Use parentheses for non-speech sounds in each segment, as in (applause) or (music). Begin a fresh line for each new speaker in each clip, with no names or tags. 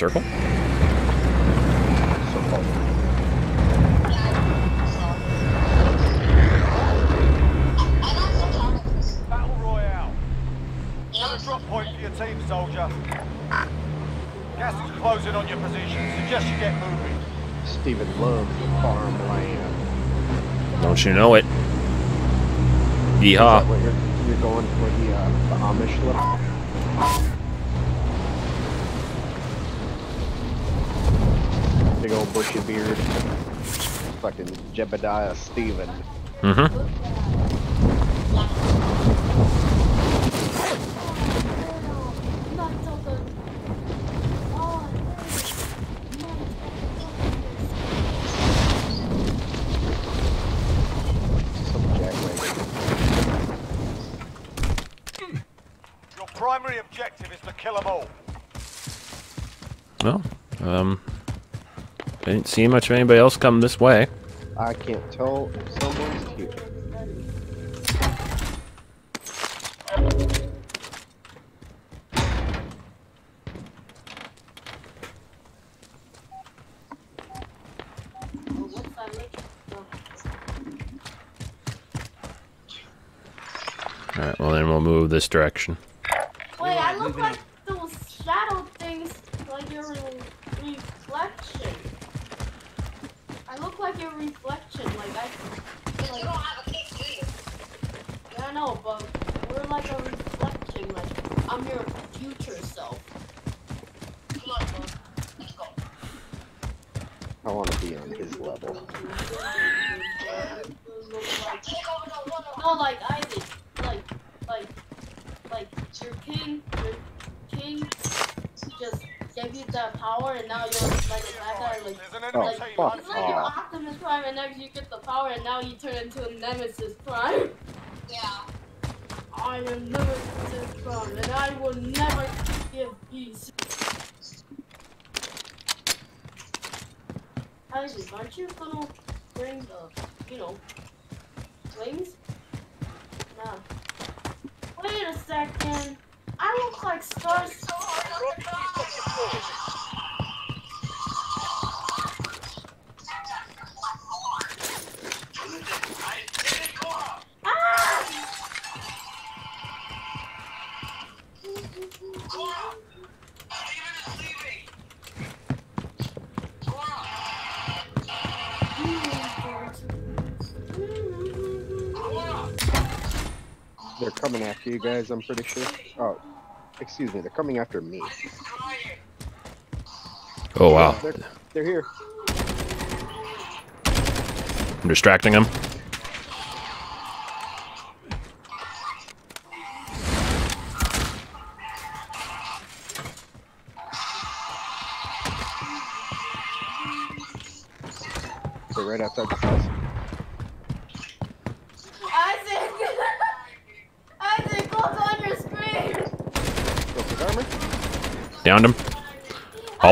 circle.
So-called.
Battle Royale. Got a drop point for your team, soldier. Gas is closing on your position. Suggest you get moving.
Steven loves farmland.
Don't you know it? Yeehaw.
you're, you're going for the, uh, the Amish look? Big old bushy beard. Fucking Jebediah Steven.
Mm-hmm.
Some jackwagon.
Your primary objective is to kill them all.
Well, um, I didn't see much of anybody else come this way.
I can't tell if someone's here.
All right. Well, then we'll move this direction.
Wait, I look like those shadow things, like your re- reflection. I look like your reflection, like I. Like, yeah, I know, but we're like a reflection, like I'm your future self.
I want to be on his level. (laughs)
No, like Isaac, like, like, like your king, your king just gave you power, and now you're like a bad guy, like.
There's an
Oh,
enemy team
fuck
It's like
you.
you're. Optimus Prime, and next you get the power, and now you turn into a Nemesis Prime.
Yeah.
I am Nemesis Prime, and I will never give peace. Isaac, aren't you gonna bring the, you know, wings? Nah. Wait a second. I look like Stars. Ah!
They're coming after you guys, I'm pretty sure. Oh, excuse me, they're coming after me.
Oh wow.
They're, they're here.
I'm distracting him.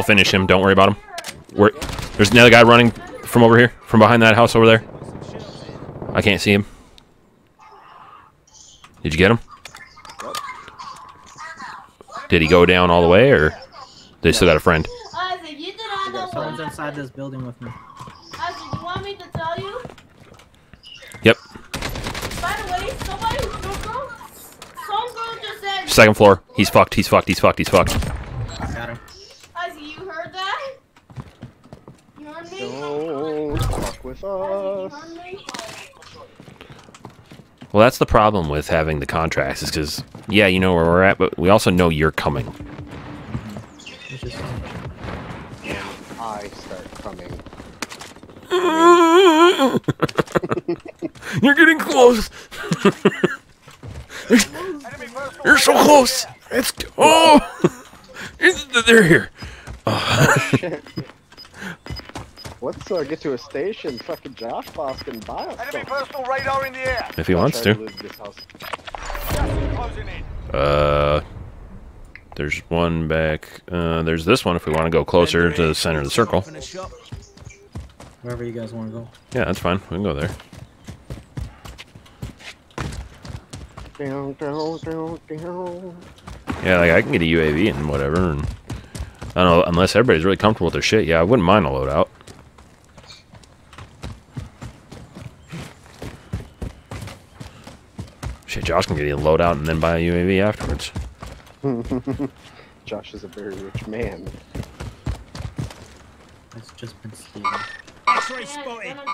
Finish him. Don't worry about him. Where? There's another guy running from over here, from behind that house over there. I can't see him. Did you get him? Did he go down all the way, or they still got a friend?
Isaac, you did not know
Someone's inside this building with me.
You want me to tell you?
Yep.
By the way, somebody, some girl, some girl just said,
Second floor. He's fucked. He's fucked. He's fucked. He's fucked.
Got him.
Isaac, you heard that? You heard me?
Don't fuck with us.
Isaac, you heard me?
Well, that's the problem with having the contracts, is because yeah, you know where we're at, but we also know you're coming.
It's
I start coming.
You're getting close. (laughs) You're so close.
here.
It's oh, It's- (laughs) they're here. (laughs)
Let's uh, get to a station. Fucking Josh Boss can buy us
Enemy
something.
personal radar in the air.
If he wants
Try
to.
lose this house.
Gas is closing in.
Uh, there's one back. Uh, there's this one if we want to go closer to the center of the circle.
wherever you guys want to go.
Yeah, that's fine. We can go there.
Down, down, down, down.
Yeah, like I can get a UAV and whatever. And I don't know, unless everybody's really comfortable with their shit. Yeah, I wouldn't mind a loadout. Shit, Josh can get a loadout and then buy a UAV afterwards. (laughs)
Josh is a very rich man.
It's just been stealing.
Yeah,
spotted.
gonna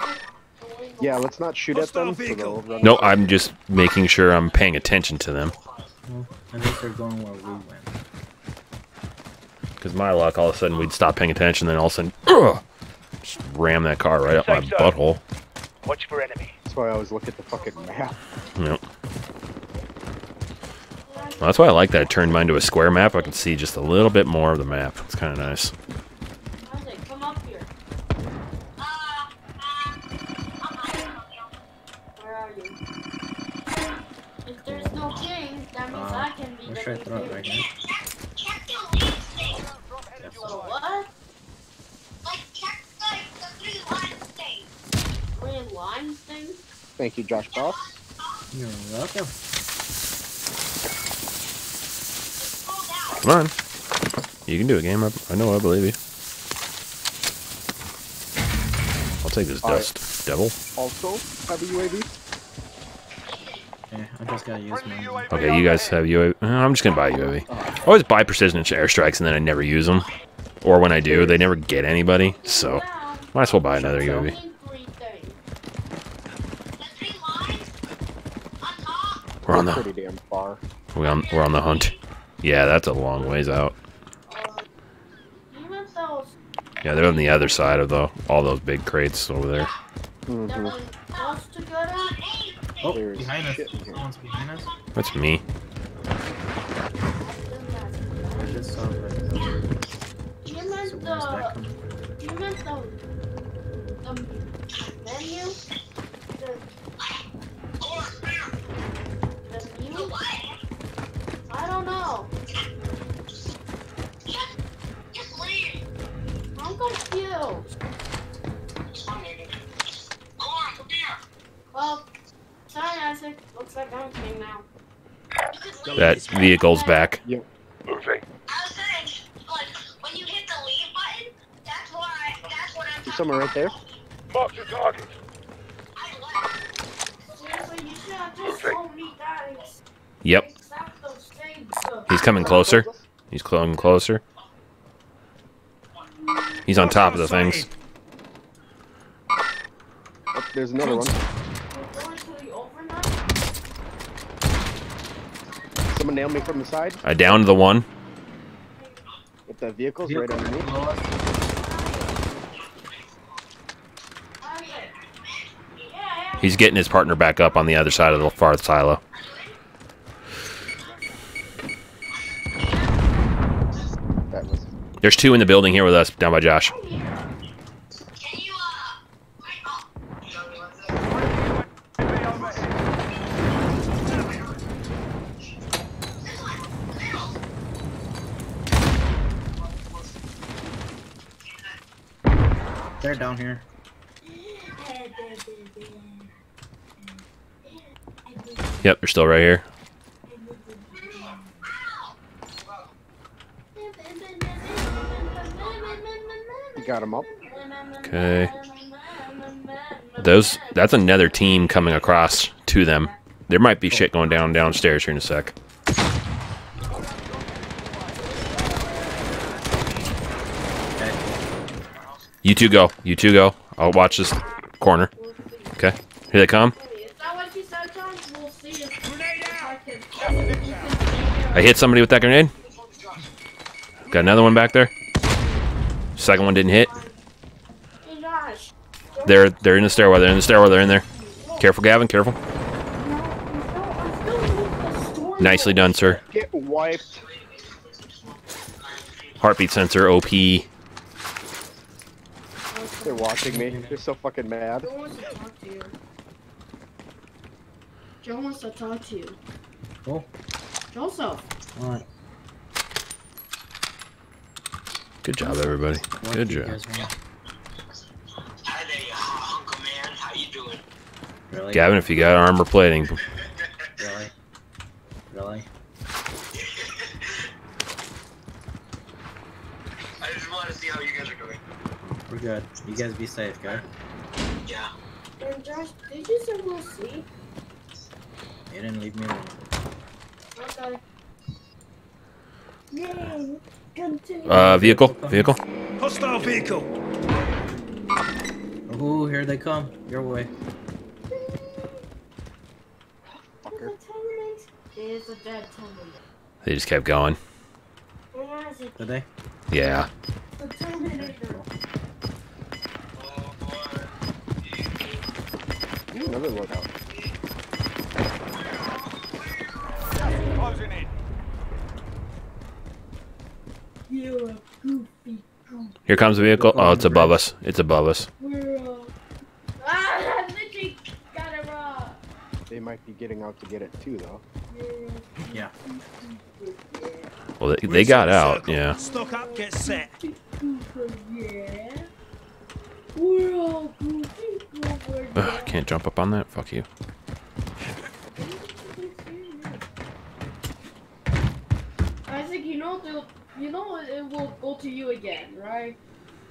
do the legal
Yeah, let's not shoot at them. So
vehicle.
they'll run
No. I'm just making sure I'm paying attention to them.
Well, at least they're going where we went.
Because my luck, all of a sudden we'd stop paying attention, then all of a sudden, ugh, just ram that car right up my butthole.
Watch for enemy.
That's why I always look at the fucking map.
Yep. Well, that's why I like that it turned mine to a square map. I can see just a little bit more of the map. It's kind of nice.
Isaac, come up here. Uh, uh, where are you? If there's no king, that means
uh,
I can be the
should I
new
throw it
king.
right here?
So what? Line thing?
Thank you, Josh Boss.
You're welcome.
Come on. You can do it, game. I, I know. I believe you. I'll take this
All right.
dust, devil.
Also, have a UAV.
Okay, I just gotta use
Friendly
mine.
UAV
Okay, you guys have UAV. Uh, I'm just gonna buy UAV. I always buy precision airstrikes and then I never use them. Or when I do, they never get anybody. So might as well buy another
It's
UAV.
only three things.
We're on the
Pretty damn far.
we're on we're on the hunt. Yeah, that's a long ways out.
Even those
Yeah, they're on the other side of the all those big crates over there.
that
hmm
were close together,
Oh,
There's
behind us.
shit in here.
Someone's behind us.
That's me.
That's
what I'm talking
Someone right there.
Mark the target.
Seriously, you should have just told me that. It's
Yep,
exact those things. So-
he's coming closer. He's coming closer. He's on top of the things.
Oh, there's another one.
We're going to the overnight.
Someone nailed me from the side.
I downed the one.
If that vehicle's right underneath.
below us.
Isaac. Yeah, yeah.
He's getting his partner back up on the other side of the far silo.
That was.
There's two in the building here with us, down by Josh.
They're down here.
Yep, they're still right here.
You got him up.
Okay. Those that's another team coming across to them. There might be shit going down downstairs here in a sec. You two go. You two go. I'll watch this corner. Okay. Here they come.
Is that what you said, John? We'll see if
Grenade
if I
out.
can. if you can take
I hit somebody with that grenade. Got another one back there. Second one didn't hit.
it. Hey, Josh.
They're they're in the stairwell. They're in the stairwell. They're in there. Careful, Gavin. Careful.
No, no, I'm still with the story.
Nicely done, sir.
Get wiped.
Heartbeat sensor, OP.
They're watching me. They're so fucking mad.
Joe wants to talk to you. Joe wants to talk to you.
Cool.
Joseph.
Alright.
Good job, everybody.
What
Good
do you
job.
guys want?
Hi there, uh, Uncle Man. How you doing?
Really?
Gavin, if you got armor plating,
Really? Really? (laughs) We're good. You guys be safe, okay?
Yeah.
And Josh, did you say we'll see?
They didn't leave me alone.
Okay. Yay! Continue.
Uh, vehicle, vehicle.
Hostile vehicle.
Oh, here they come. Your way.
Fucker.
It is a dead tournament.
They just kept going.
Where is it?
Did they?
Yeah.
Another loadout.
Closing in.
You're a goofy goof.
Here comes the vehicle. Oh, it's above us. It's above us.
We're uh... Ah! I literally got it wrong.
They might be getting out to get it too, though.
Yeah.
Well, they, they got out. Yeah.
Stock up, get set.
goofer, yeah. We're all goofy goofer,
Ugh,
yeah.
Can't jump up on that. Fuck you.
Isaac, you know the, you know it will go to you again, right?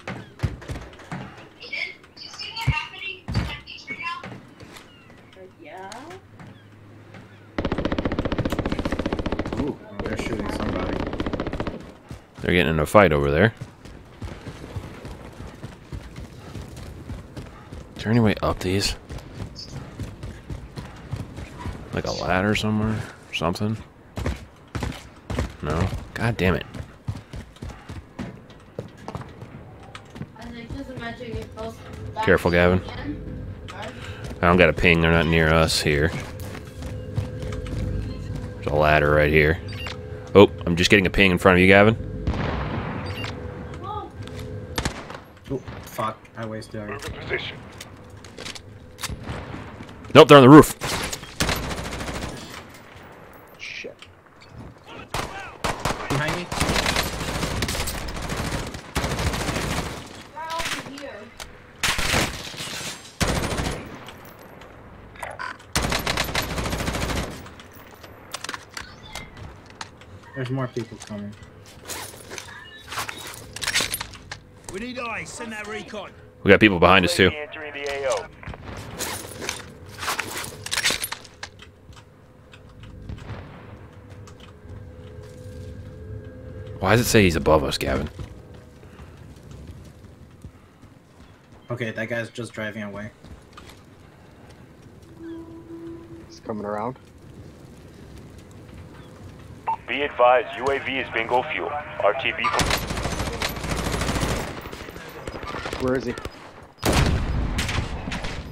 You did? You see what happening to that picture now?
Like, yeah.
Ooh,
they're shooting somebody.
They're getting in a fight over there. Is there any way up these? Like a ladder somewhere? Something? No? God damn it.
Isaac, just imagine if those guys
Careful, Gavin. I don't got a ping. They're not near us here. There's a ladder right here. Oh, I'm just getting a ping in front of you, Gavin.
Oh, fuck. I wasted our...
Position.
Nope, they're on the roof.
shit.
Behind me?
Right over here.
There's more people coming.
We need eyes. Send that recon.
We got people behind us too.
Entering the AO.
Why does it say he's above us, Gavin?
Okay, that guy's just driving away.
He's coming around.
Be advised, UAV is bingo fuel. RTB for
Where is he?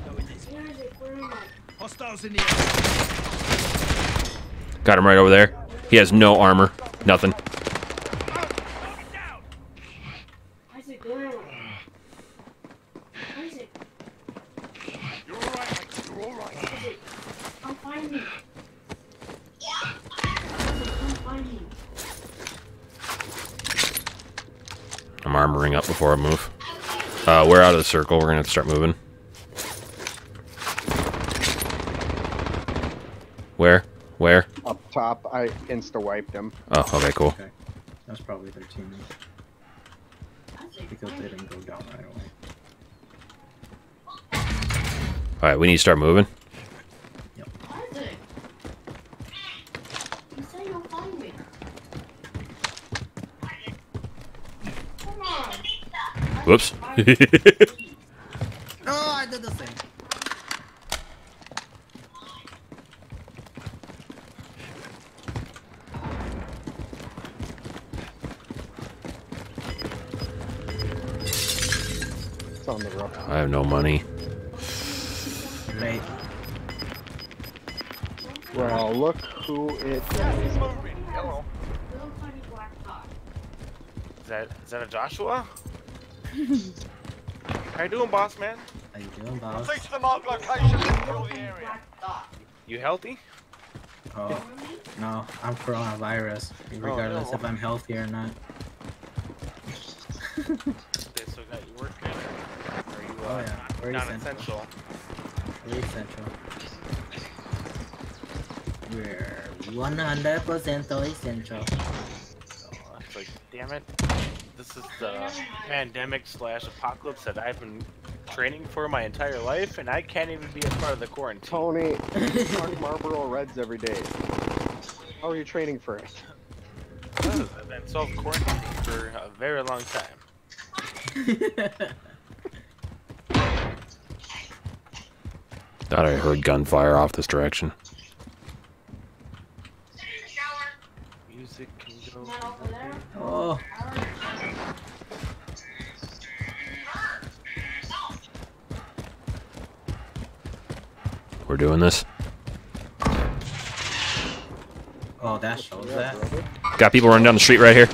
Isaac, where am I?
Hostiles in the air.
Got him right over there. He has no armor. Nothing.
Isaac, where am I? Isaac,
You're alright, mate. You're alright.
Isaac, come find me. Isaac, come find me.
I'm armoring up before I move. Uh, we're out of the circle. We're gonna have to start moving. Where? Where?
Up top, I insta wiped him.
Oh, okay, cool.
Okay. That's probably their teammate. Because they didn't go down right away.
All right, we need to start moving.
Isaac. You say you'll find me. Come on.
Whoops. (laughs)
Oh, I did the same.
It's on the roof.
I have no money.
Mate,
Well, look who it is.
Hello.
Little tiny black dot.
Is that is that a Joshua? (laughs) How you doing, boss man?
how you doing, boss?
Proceed to the marked location and secure the area.
You healthy?
Oh, no, I'm coronavirus, regardless
no.
if I'm healthy or not.
They still got you working? Or are you
Oh,
uh,
yeah. Very
non-essential?
Very essential. We're 100% essential.
Oh, like, damn it. This is the pandemic slash apocalypse that I've been training for my entire life, and I can't even be a part of the quarantine.
Tony, (laughs) you talk Marlboro Reds every day. How are you training for it?
I've been self-quarantining for a very long time. (laughs)
Thought I heard gunfire off this direction.
Music can go.
Not over there.
oh,
We're doing this.
oh, that shows that.
Got people running down the street right here.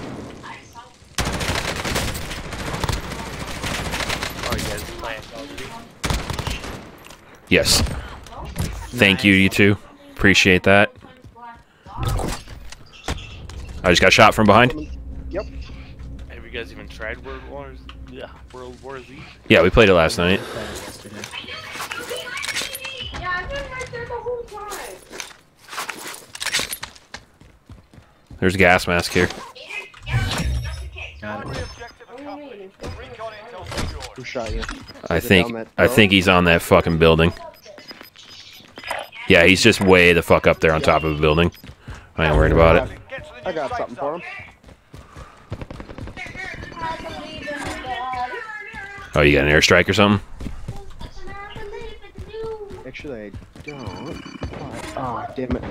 Oh, you guys playing Call of Duty?
Yes. Thank you, you two. Appreciate that. I just got shot from behind.
Yep.
Have you guys even tried World Wars? Yeah, World War Z.
Yeah, we played it last night.
Played it yesterday.
Yeah, I've been right there the whole time.
There's a gas mask here.
Got it.
Primary objective accomplished. Recon intel secured.
Who shot you?
I think I think he's on that fucking building. Yeah, he's just way the fuck up there on top of a building. I ain't worried about it.
Get to the
I got something for him.
I believe in God.
Oh, you got an airstrike or something?
I believe in you.
Actually, I don't. Oh, damn it.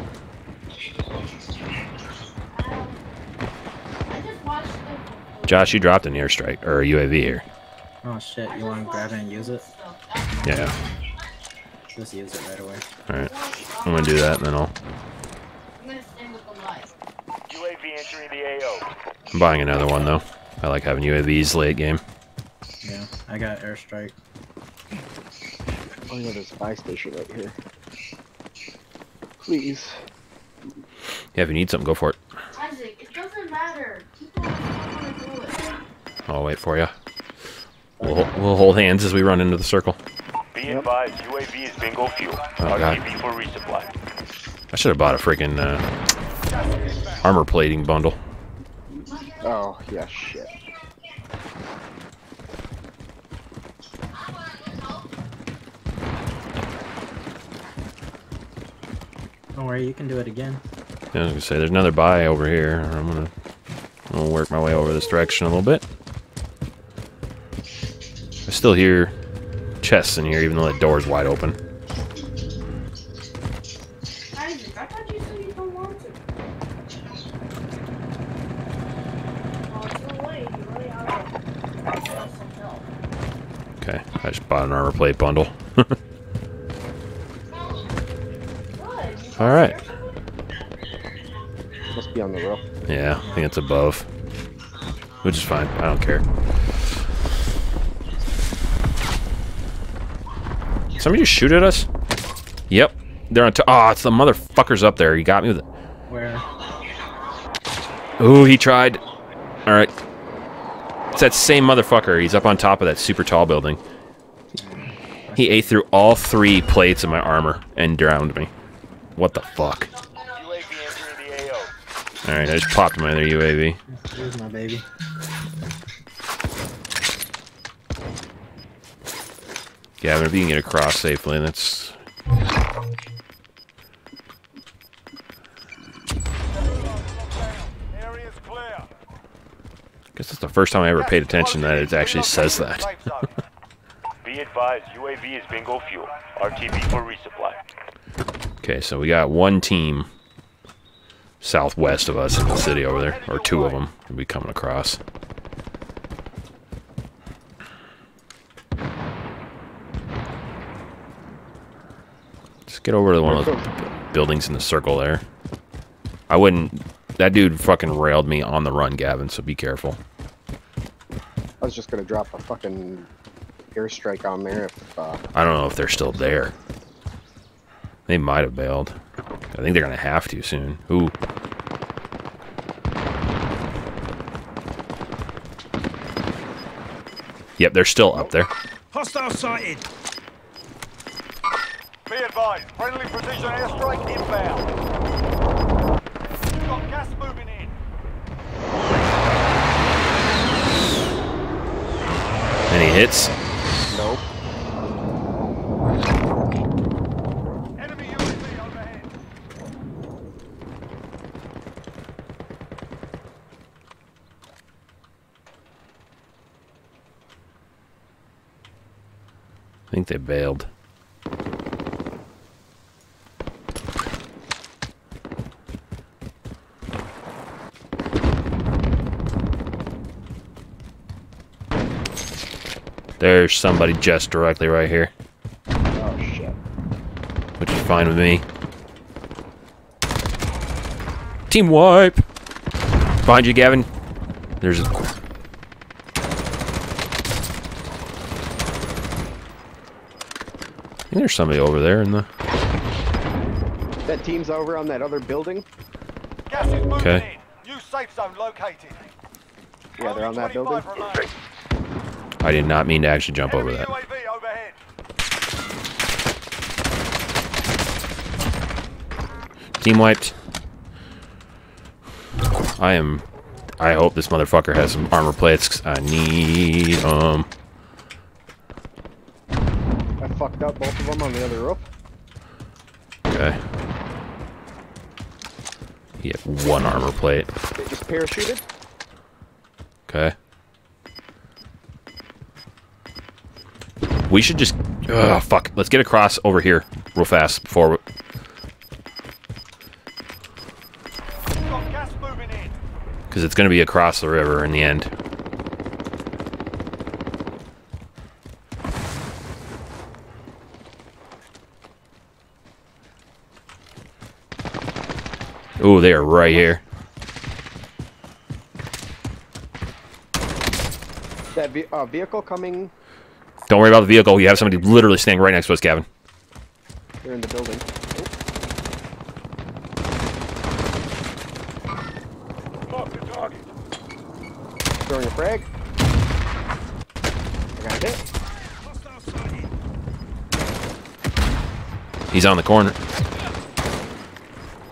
Josh, you dropped an airstrike or a UAV here.
Oh shit, you want to grab it and use it?
Yeah.
Just use it right away.
All right. I'm gonna do that, and then I'll.
I'm gonna stay with the light.
UAV entering the AO.
I'm buying another one though. I like having UAVs late game.
Yeah, I got airstrike.
Oh yeah, there's a buy station right here. Please.
Yeah, if you need something, go for it. I'll wait for you. We'll, we'll hold hands as we run into the circle.
Be advised, UAV is bingo fuel.
Oh, God.
RTB for resupply.
I should have bought a freaking uh, armor plating bundle.
Oh yeah, shit.
Don't worry, you can do it again.
Yeah, I was gonna say there's another buy over here. I'm gonna, I'm gonna work my way over this direction a little bit. Still hear chests in here, even though that door's wide open.
Isaac, I thought you said you don't want to. Too late. You're running out of some help.
Okay, I just bought an armor plate bundle. (laughs) All right.
Must be on the roof.
Yeah, I think it's above, which is fine. I don't care. Somebody just shoot at us? Yep, they're on top. Oh, ah, it's the motherfuckers up there. You got me with it.
Where?
Ooh, he tried. All right. It's that same motherfucker. He's up on top of that super tall building. He ate through all three plates of my armor and drowned me. What the fuck?
UAV the AO.
All right, I just popped my other UAV.
Here's my baby.
Gavin, if you can get across safely, that's
clear.
guess that's the first time I ever paid attention that it actually says that. (laughs)
Be advised, UAV is bingo fuel. RTB for resupply.
Okay, so we got one team southwest of us in the city over there, or two of them will be coming across. Get over to one of those buildings in the circle there. I wouldn't. That dude fucking railed me on the run, Gavin. So be careful.
I was just gonna drop a fucking airstrike on there if uh,
I don't know if they're still there. They might have bailed. I think they're gonna have to soon. Ooh. Yep, they're still up there.
Hostile sighted.
Be advised, friendly precision airstrike inbound. Got gas moving in.
Any hits?
Nope.
Enemy UAV overhead.
I think they bailed. There's somebody just directly right here,
Oh shit.
which is fine with me. Team wipe! Behind you, Gavin. There's a I think there's somebody over there in the.
That team's over on that other building.
Gas is moving
Okay.
in. New safe zone located.
Yeah, they're on that
Only
building.
25 remain.
I did not mean to actually jump over that.
UAV overhead.
Team wiped. I am. I hope this motherfucker has some armor plates. 'cause I need um.
I fucked up both of them on the other roof.
Okay. He had one armor plate.
They just parachuted.
Okay. We should just. Ugh, fuck. Let's get across over here real fast before. We, because it's going to be across the river in the end. Ooh, they are right here.
That ve- uh, vehicle coming.
Don't worry about the vehicle. You have somebody literally standing right next to us, Gavin.
They're in the building.
Mark the target.
Throwing a frag. I got hit.
He's on the corner.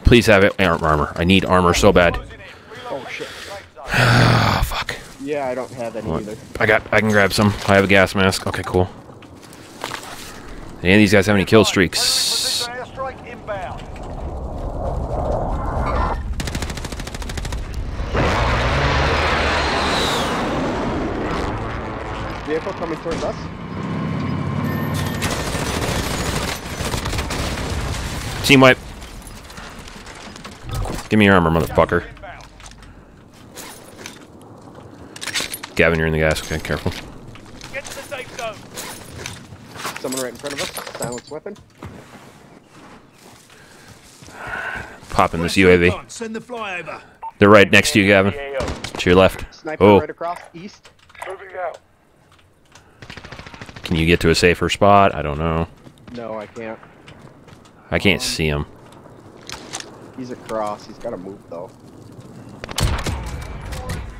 Please have it armor. I need armor so bad.
Closing in. Reloading
Oh shit.
safe zone.
Ah, fuck.
Yeah, I don't have any
What?
either.
I got. I can grab some. I have a gas mask. Okay, cool. Any of these guys have any kill streaks?
Precision airstrike inbound.
Vehicle coming towards us.
Team wipe. Give me your armor, motherfucker. Gavin, you're in the gas. Okay, careful.
Get to the safe zone.
Someone right in front of us. Silence weapon.
Pop in this UAV.
Send the flyover.
They're right next to you, Gavin. To your left.
Sniper
Oh,
right across east.
Moving out.
can you get to a safer spot? I don't know.
No, I can't.
I can't um, see him.
He's across. He's got to move though.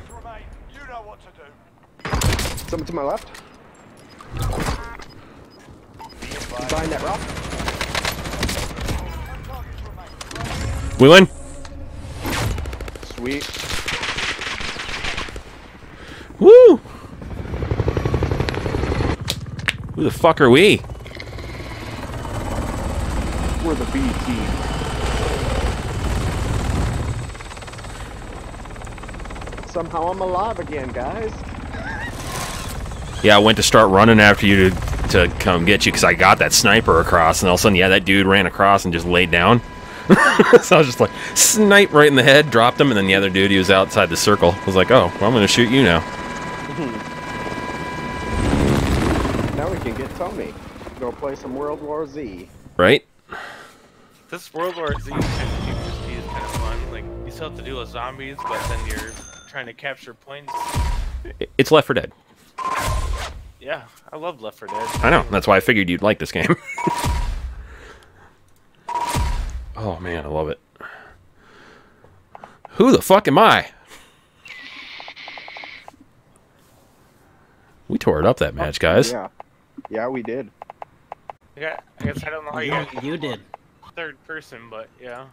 Remain. You know what to do.
Someone to my left. Behind that rock.
We win.
Sweet.
Woo! Who the fuck are we?
We're the B team. Somehow I'm alive again, guys.
Yeah, I went to start running after you to, to come get you because I got that sniper across, and all of a sudden, yeah, that dude ran across and just laid down. (laughs) so I was just like, snipe right in the head, dropped him, and then the other dude, he was outside the circle. I was like, oh, well, I'm going to shoot you now. (laughs)
Now we can get Tony. Go play some World War Z.
Right?
This World War Z kind of PvP is kind of fun. Like you still have to deal with zombies, but then you're trying to capture planes.
It's Left 4 Dead.
Yeah, I love Left 4 Dead.
I know. That's why I figured you'd like this game. (laughs) oh, man, I love it. Who the fuck am I? We tore it up that match, guys.
Yeah. Yeah, we did.
Yeah, I guess I don't know how you got
You did.
third person, but yeah.